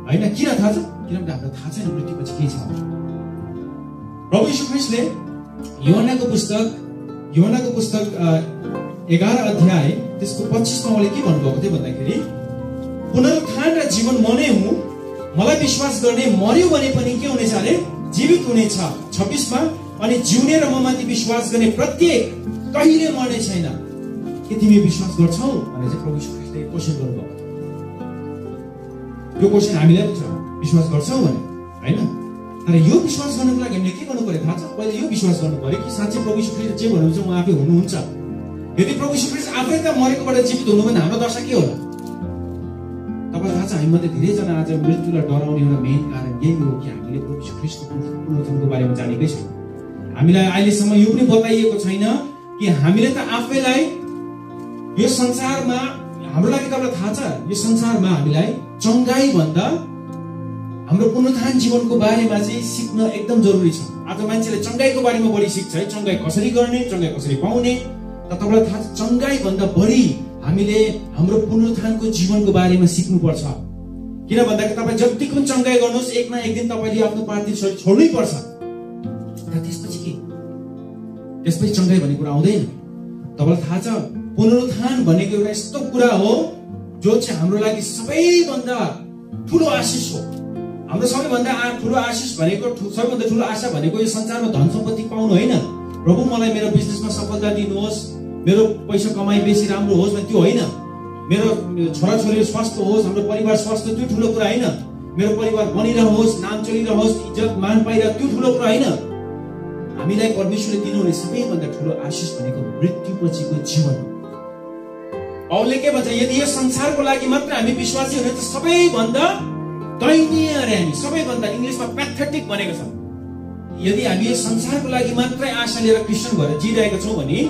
होइन किन थाहा छ? किनभने हामीलाई थाहा छैन मृत्युपछि के छ। प्रभु यीशु ख्रिस्टले योनाको पुस्तक योनाको पुस्तक एघार अध्याय त्यसको पच्चिसमा उहाँले के भन्नुभएको थियो भन्दाखेरि पुनरुत्थान र जीवन म हुँ। मलाई विश्वास गर्ने मर्यो भने पनि के हुनेछ अरे? जीवित हुनेछ। छब्बिसमा अनि जिउने र ममाथि विश्वास गर्ने प्रत्येक कहिले मर्ने छैन। के तिमी विश्वास गर्छौ? भनेर चाहिँ प्रभु ख्रिस्टले क्वेसन गर्नुभएको यो क्वेसन हामीलाई पनि छ। विश्वास गर्छौ भने होइन? तर यो विश्वास गर्नुको लागि हामीले के गर्नु पर्यो थाहा छ? पहिले यो विश्वास गर्नु पर्यो कि साँच्चै प्रभु जे भन्नुहुन्छ उहाँ आफै हुनुहुन्छ? यदि प्रभु ख्रिस्ट आफै त मरेकोबाट जीवित हुनु भने हाम्रो दशा के होला तपाईँलाई थाहा छ हामीमध्ये धेरैजना आज मृत्युलाई डराउने एउटा मेन कारण यही हो कि हामीले प्रभु ख्रिस्टको पुनरुत्थानको बारेमा जानेकै छैन हामीलाई अहिलेसम्म यो पनि बताइएको छैन कि हामीले त आफैलाई यो संसारमा हाम्रो लागि तपाईँलाई थाहा छ यो संसारमा हामीलाई चङ्गाई भन्दा हाम्रो पुनरुत्थान जीवनको बारेमा चाहिँ सिक्न एकदम जरुरी छ। आज मान्छेले चङ्गाईको बारेमा बढी सिक्छ है चङ्गाई कसरी गर्ने चङ्गाई कसरी पाउने तपाईँलाई थाहा छ चङ्गाई भन्दा बढी हामीले हाम्रो पुनरुत्थानको जीवनको बारेमा सिक्नुपर्छ। किन भन्दाखेरि तपाईँ जतिको पनि चङ्गाई गर्नुहोस् एक न एक दिन तपाईँले आफ्नो पार्थिव शरीर छोड्नै पर्छ त्यसपछि के? त्यसपछि चङ्गाई भन्ने कुरा आउँदैन। तपाईँलाई थाहा छ पुनरुत्थान भनेको एउटा यस्तो कुरा हो जो चाहिँ हाम्रो लागि सबैभन्दा ठुलो आशिष हो। हाम्रो सबैभन्दा ठुलो आशिष भनेको सबैभन्दा ठुलो आशा भनेको यो संसारमा धन सम्पत्ति पाउनु होइन। प्रभु मलाई मेरो बिजनेसमा सफलता दिनुहोस्। मेरो पैसा कमाइ बेसी राम्रो होस् भने त्यो होइन। मेरो छोराछोरी स्वस्थ होस् हाम्रो परिवार स्वस्थ त्यो ठुलो कुरा होइन। मेरो परिवार बनिरहोस् नाम चलिरहोस् इज्जत मान पाइरह त्यो ठुलो कुरा होइन। हामीलाई परमेश्वरले दिनुहुने सबैभन्दा ठुलो आशिष भनेको मृत्यु पछिको जीवन। औले के भन्छ यदि यो संसारको लागि मात्र हामी विश्वासी हुने त सबैभन्दा दैनीय अरे हामी। सबैभन्दा इङ्ग्लिसमा प्याथेटिक भनेको छ। यदि हामी यो संसारको लागि मात्रै आशा लिएर क्रिस्चियन भएर जिइरहेका छौँ भने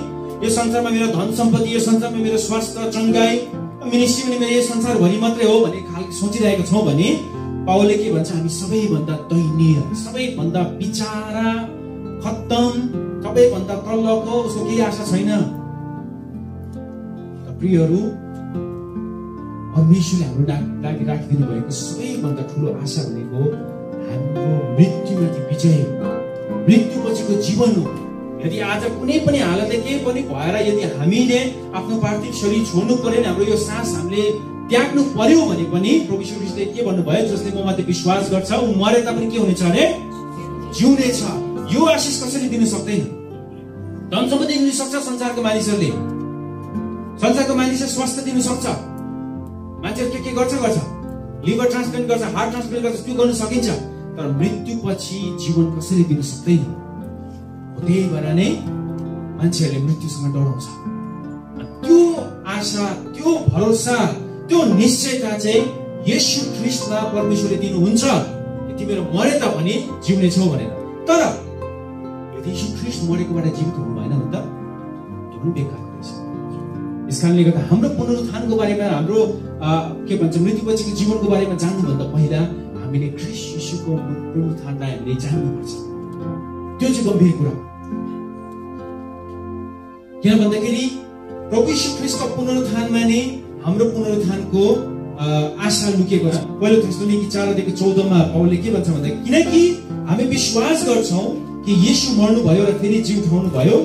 यो संसारमा मेरो धन सम्पत्ति यो संसारमा मेरो स्वास्थ्य चङ्गाई मिनिस्ट्री पनि मेरो यो संसारभरि मात्रै हो भन्ने खालको सोचिरहेका छौँ भने पाउले के भन्छ हामी सबैभन्दा दैनीय सबैभन्दा बिचारा खत्तम सबैभन्दा तल्लोको उसको केही आशा छैन। प्रियहरू परमेश्वरले हाम्रो लागि राखिदिनु भएको सबैभन्दा ठुलो आशा भनेको हाम्रो मृत्युमाथि विजय मृत्यु पछिको जीवन हो। यदि आज कुनै पनि हालतले केही पनि भएर यदि हामीले आफ्नो पार्थिव शरीर छोड्नु पर्यो भने हाम्रो यो सास हामीले त्याग्नु पर्यो भने पनि प्रभु श्रीले के भन्नुभयो जसले म माथि विश्वास गर्छ ऊ मरे तापनि के हुनेछ अरे? जिउने छ यो आशिष कसरी दिन सक्दैन? धन सम्पत्ति दिनु सक्छ संसारको मानिसहरूले। संसारको मानिसले स्वास्थ्य दिनु सक्छ। मान्छेहरू के गर्छ गर्छ। लिभर ट्रान्सप्लान्ट गर्छ हार्ट ट्रान्सप्लान्ट गर्छ त्यो गर्न सकिन्छ। तर मृत्यु पछि जीवन कसरी दिन सक्दैन? त्यही भएर नै मान्छेहरूले मृत्युसँग डराउँछ। त्यो आशा त्यो भरोसा त्यो निश्चयता चाहिँ यसु ख्रिस्टमा परमेश्वरले दिनुहुन्छ। तिमीहरू मरे तापनि जिउने छौ भनेर। तर यदि यशु ख्रिस्ट मरेकोबाट जीवित हुनु भएन भने त त्यो पनि बेकार यस कारणले गर्दा हाम्रो पुनरुत्थानको बारेमा हाम्रो के भन्छ मृत्युपछिको जीवनको बारेमा जान्नुभन्दा पहिला हामीले ख्रिस शिशुको पुनरुत्थानलाई हामीले जान्नुपर्छ। त्यो चाहिँ गम्भीर कुरा किन भन्दाखेरि प्रभु यीशु ख्रिस्टको पुनरुत्थानमा नै हाम्रो पुनरुत्थानको आशा लुकेको छ। पहिलो थेस्लोनिकी चारदेखि चौधमा पाउले के भन्छ भन्दा किनकि हामी विश्वास गर्छौँ कि यीशु मर्नुभयो र फेरि जिउ उठाउनु भयो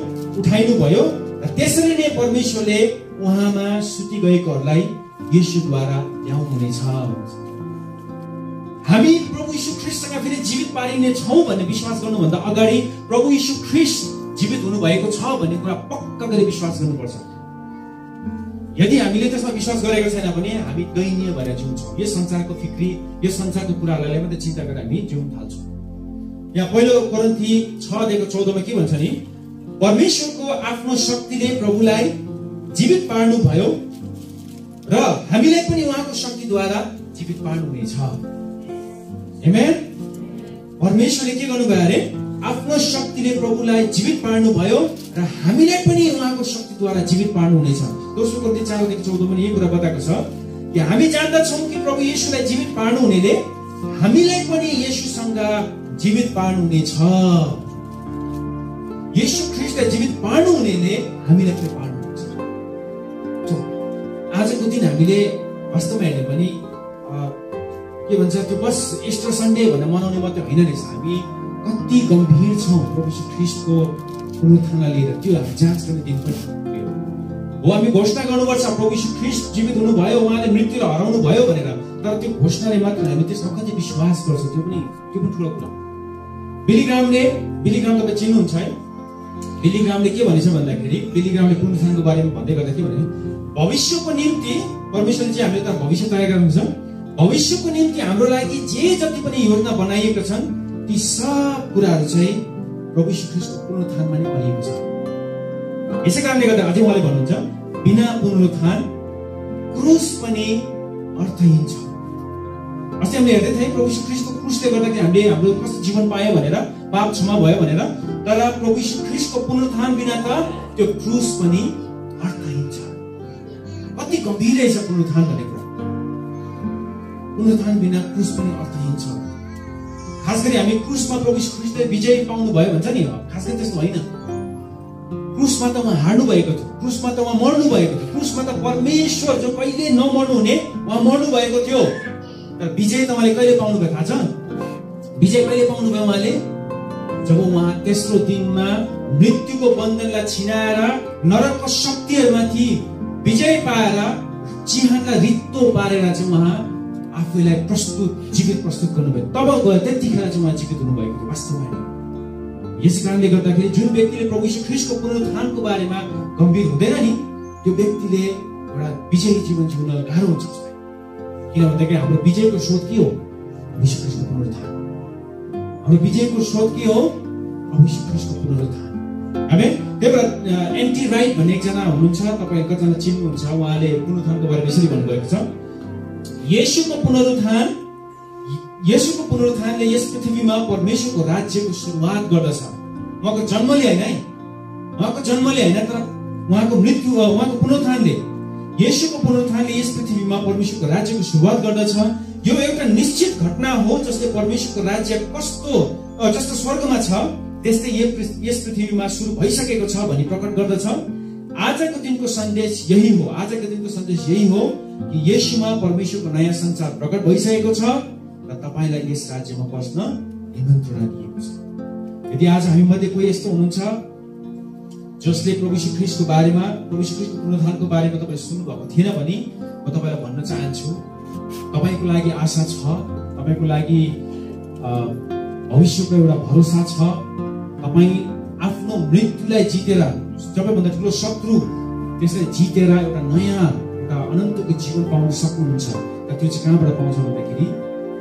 उठाइनु भयो र त्यसरी नै परमेश्वरले उहाँमा सुति गएकोहरूलाई यसुद्वारा ल्याउनुहुनेछ। हामी प्रभु यीशु ख्रिस्टसँग फेरि जीवित पारिने छौँ भन्ने विश्वास गर्नुभन्दा अगाडि प्रभु यीशु ख्रिस्ट जीवित हुनुभएको छ भन्ने कुरा पक्का गरी विश्वास गर्नुपर्छ। यदि हामीले त्यसमा विश्वास गरेको छैन भने हामी दैनीय भएर जिउँछौँ। यो संसारको फिक्री यो संसारको कुराहरूलाई मात्रै चिन्ता गरेर हामी जिउन थाल्छौँ। यहाँ पहिलो करन्थी छदेखि चौधमा के भन्छ नि परमेश्वरको आफ्नो शक्तिले प्रभुलाई जीवित पार्नुभयो र हामीलाई पनि उहाँको शक्तिद्वारा जीवित पार्नुहुनेछ। परमेश्वरले के गर्नुभयो अरे? आफ्नो शक्तिले प्रभुलाई जीवित पार्नुभयो र हामीलाई पनि उहाँको शक्तिद्वारा जीवित पार्नुहुनेछ। दोस्रो कति चारदेखि चौध पनि यही कुरा बताएको छ कि हामी जान्दछौँ कि प्रभु येसुलाई जीवित पार्नुहुनेले हामीलाई पनि येसुसँग जीवित पार्नुहुनेछ। येसु ख्रिस्टलाई जीवित पार्नुहुनेले हामीलाई पनि पार्नु आजको दिन हामीले वास्तवमा हेर्ने पनि के भन्छ त्यो बस एस्टर सन्डे भनेर मनाउने मात्रै होइन रहेछ हामी। कति गम्भीर छौँ प्रभु ख्रिस्टको पुनरुत्थानलाई लिएर त्यो हामी जाँच गर्ने दिन पनि हो हामी घोषणा गर्नुपर्छ प्रभु ख्रिस्ट जीवित हुनुभयो उहाँले मृत्युलाई हराउनु भयो भनेर। तर त्यो घोषणाले मात्र हामी त्यसमा कति विश्वास गर्छौँ त्यो पनि त्यो पनि ठुलो कुरा बिलिग्रामले बिलिग्राम तपाईँ चिन्नुहुन्छ है? बिलिग्रामले के भनेछ भन्दाखेरि बिलिग्रामले पुनरुत्थानको बारेमा भन्दै गर्दा के भने भविष्यको निम्ति परमेश्वरले चाहिँ हामीले त भविष्य तयार गर्नुहुन्छ। भविष्यको निम्ति हाम्रो लागि जे जति पनि योजना बनाइएका छन् ती सब कुराहरू चाहिँ प्रभु ख्रिस्टको पुनरुत्थानमा नै भनिएको छ। यसै कारणले गर्दा अझै उहाँले भन्नुहुन्छ बिना पुनरुत्थान क्रुस पनि अर्थहीन छ। अस्ति हामीले हेर्दै थियौँ प्रभु ख्रिस्टको क्रुसले गर्दाखेरि हामीले हाम्रो कस्तो जीवन पायो भनेर पाप क्षमा भयो भनेर तर प्रभु ख्रिस्टको पुनरुत्थान बिना त त्यो क्रुस पनि कति गम्भीर रहेछ पुनरुत्थान भन्ने कुरा। पुनरुत्थान बिना क्रुस पनि अर्थहीन छ। खास गरी हामी क्रुसमा प्रभु ख्रिस्टले विजय पाउनु भयो भन्छ नि खास गरी त्यस्तो होइन। क्रुसमा त उहाँ हार्नु भएको थियो क्रुसमा त उहाँ मर्नु भएको थियो क्रुसमा त परमेश्वर जो कहिले नमर्नु हुने उहाँ मर्नु भएको थियो। तर विजय त उहाँले कहिले पाउनु भयो थाहा छ? विजय कहिले पाउनु भयो उहाँले? जब उहाँ तेस्रो दिनमा मृत्युको बन्धनलाई छिनाएर नरकको शक्तिहरूमाथि विजय पाएर चिहानलाई रित्तो पारेर चाहिँ उहाँ आफैलाई प्रस्तुत जीवित प्रस्तुत गर्नुभयो। तब गयो त्यतिखेर चाहिँ उहाँ जीवित हुनुभएको थियो वास्तवमा। यस कारणले गर्दाखेरि जुन व्यक्तिले प्रभु यीशु ख्रिस्टको पुनरुत्थानको बारेमा गम्भीर हुँदैन नि त्यो व्यक्तिले एउटा विजयी जीवन जिउन गाह्रो हुन्छ उसलाई किनभनेदेखि हाम्रो विजयको स्रोत के हो? यीशु ख्रिस्टको पुनरुत्थान। हाम्रो विजयको स्रोत के हो? यीशु ख्रिस्टको पुनरुत्थान। हामी त्यही भएर एन्टी राइट भन्ने एकजना हुनुहुन्छ तपाईँ कतिजना चिन्नुहुन्छ उहाँले पुनरुत्थानको बारेमा यसरी भन्नुभएको छ। येसुको पुनरुत्थान येसुको पुनरुत्थानले यस पृथ्वीमा परमेश्वरको राज्यको सुरुवात गर्दछ। उहाँको जन्मले होइन है? उहाँको जन्मले होइन तर उहाँको मृत्यु उहाँको पुनरुत्थानले। येसुको पुनरुत्थानले यस पृथ्वीमा परमेश्वरको राज्यको सुरुवात गर्दछ। यो एउटा निश्चित घटना हो जसले परमेश्वरको राज्य कस्तो जस्तो स्वर्गमा छ त्यस्तै यस पृथ्वीमा सुरु भइसकेको छ भनी प्रकट गर्दछ। आजको दिनको सन्देश यही हो आजको दिनको सन्देश यही हो। कि यसुमा परमेश्वरको नयाँ संसार प्रकट भइसकेको छ र तपाईँलाई यस राज्यमा बस्न निमन्त्रणा दिएको छ। यदि आज हामी मध्ये कोही यस्तो हुनुहुन्छ जसले प्रभु ख्रिस्टको बारेमा प्रभु ख्रिस्टको पुनरुत्थानको बारेमा तपाईँले सुन्नुभएको थिएन भने म तपाईँलाई भन्न चाहन्छु तपाईँको लागि आशा छ तपाईँको लागि भविष्यको एउटा भरोसा छ तपाईँ आफ्नो मृत्युलाई जितेर सबैभन्दा ठुलो शत्रु त्यसलाई जितेर एउटा नयाँ अनन्तको जीवन पाउन सक्नुहुन्छ र त्यो चाहिँ कहाँबाट पाउँछ भन्दाखेरि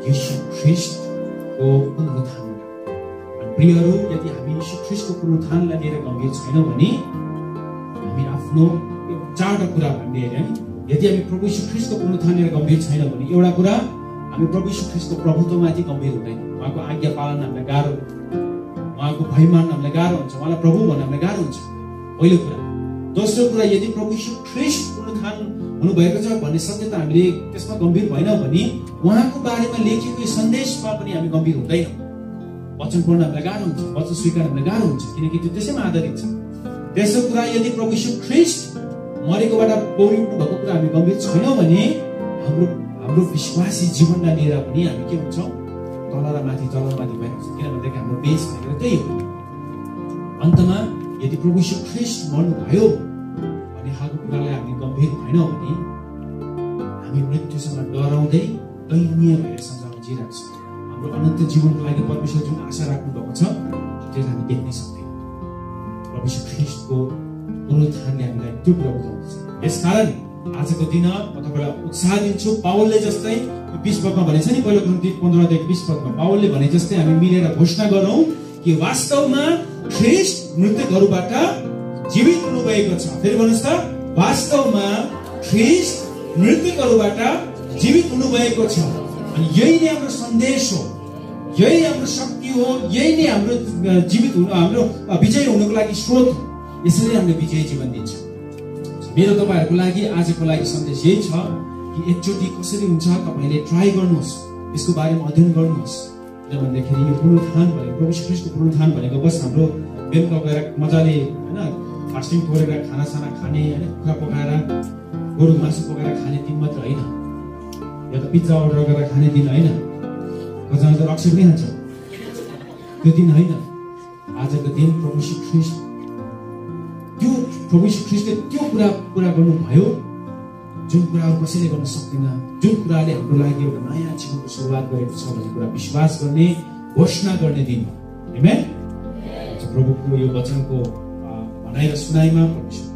यशु ख्रिस्टको पुनरुत्थानबाट प्रियहरू यदि हामी यशु ख्रिस्टको पुनरुत्थानलाई लिएर गम्भीर छैनौँ भने हामी आफ्नो चारवटा कुरा हामीले हेऱ्यौँ यदि हामी प्रभु यशु ख्रिस्टको पुनरुत्थान लिएर गम्भीर छैन भने एउटा कुरा हामी प्रभु यशु ख्रिस्टको प्रभुत्वमाथि गम्भीर हुँदैन उहाँको आज्ञा पालन हामीलाई गाह्रो उहाँको भय मान्न हामीलाई गाह्रो हुन्छ उहाँलाई प्रभु भन्न हामीलाई गाह्रो हुन्छ पहिलो कुरा दोस्रो कुरा यदि प्रभु यीशु ख्रिस्ट पुनरुत्थान हुनुभएको छ भन्ने सत्य त हामीले त्यसमा गम्भीर भएनौँ भने उहाँको बारेमा लेखिएको यो सन्देशमा पनि हामी गम्भीर हुँदैनौँ। वचन पढ्न हामीलाई गाह्रो हुन्छ वचन स्वीकार हामीलाई गाह्रो हुन्छ किनकि त्यो त्यसैमा आधारित छ। तेस्रो कुरा यदि प्रभु ख्रिस्ट मरेकोबाट पौडी भएको कुरा हामी गम्भीर छैनौँ भने हाम्रो हाम्रो विश्वासी जीवनलाई लिएर पनि हामी के हुन्छौँ? तल र माथि तल र माथि भइरहेको छ किनभनेदेखि हाम्रो बेस भनेको त्यही हो। अन्तमा यदि प्रभु ख्रिस्ट मर्नुभयो भने खालको कुरालाई हामी गम्भीर भएनौँ भने हामी मृत्युसँग डराउँदै दैन्य भएर संसारमा जिरहेको छ। हाम्रो अनन्त जीवनको लागि परमेश्वर जुन आशा राख्नु भएको छ त्यो हामी देख्नै सक्दैनौँ। प्रभु ख्रिस्टको पुनरुत्थानले हामीलाई त्यो कुरा बुझाउँदछ। यसकारण आजको दिन म तपाईँलाई उत्साह दिन्छु। पावलले जस्तै बिस पदमा भनेछ नि पहिलो ग्रन्थी पन्ध्रदेखि बिस पदमा पावलले भने जस्तै हामी मिलेर घोषणा गरौँ कि वास्तवमा ख्रिस्ट मृतकहरूबाट जीवित हुनुभएको छ। फेरि भन्नुहोस् त वास्तवमा ख्रिस्ट मृतकहरूबाट जीवित हुनुभएको छ। अनि यही नै हाम्रो सन्देश हो। यही हाम्रो शक्ति हो। यही नै हाम्रो जीवित हुनु हाम्रो विजय हुनुको लागि स्रोत हो। यसरी हामीले विजय जीवन दिन्छ। मेरो तपाईँहरूको लागि आजको लागि सन्देश यही छ कि एकचोटि कसरी हुन्छ तपाईँले ट्राई गर्नुहोस्। यसको बारेमा अध्ययन गर्नुहोस्। किनभनेदेखि यो पुनरुत्थान भनेको प्रभु श्रीकृष्णको पुनरुत्थान भनेको बस हाम्रो बेलुका गएर मजाले होइन फास्टिङ परेर खानासाना खाने होइन कुखुरा पकाएर गोरु मासु पकाएर खाने दिन मात्र होइन। या त पिज्जा अर्डर गरेर खाने दिन होइन। कतिजना त रक्सी पनि खान्छ त्यो दिन होइन। आजको दिन प्रभु श्री ख्रिस्ट त्यो प्रभु श्री ख्रिस्टले त्यो कुरा पुरा गर्नुभयो। जुन कुराहरू कसैले गर्न सक्दैन जुन कुराले हाम्रो लागि एउटा नयाँ जीवनको सुरुवात गरेको छ भन्ने कुरा विश्वास गर्ने घोषणा गर्ने दिन प्रभुको यो वचनको भनाइ र सुनाइमा परमेश्वर